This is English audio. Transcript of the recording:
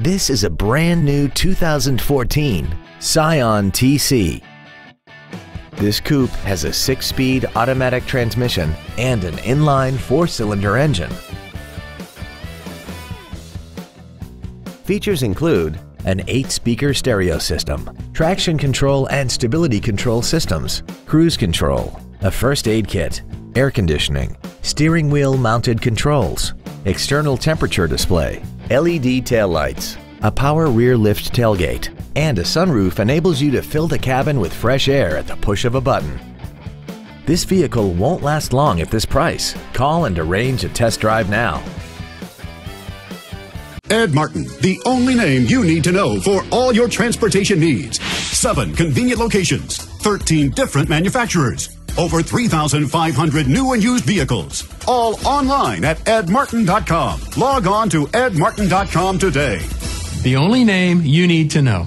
This is a brand new 2014 Scion TC. This coupe has a six-speed automatic transmission and an inline four-cylinder engine. Features include an eight-speaker stereo system, traction control and stability control systems, cruise control, a first aid kit, air conditioning, steering wheel mounted controls, external temperature display, LED taillights, a power rear lift tailgate, and a sunroof enables you to fill the cabin with fresh air at the push of a button. This vehicle won't last long at this price. Call and arrange a test drive now. Ed Martin, the only name you need to know for all your transportation needs. Seven convenient locations, 13 different manufacturers, over 3,500 new and used vehicles. All online at edmartin.com. Log on to edmartin.com today. The only name you need to know.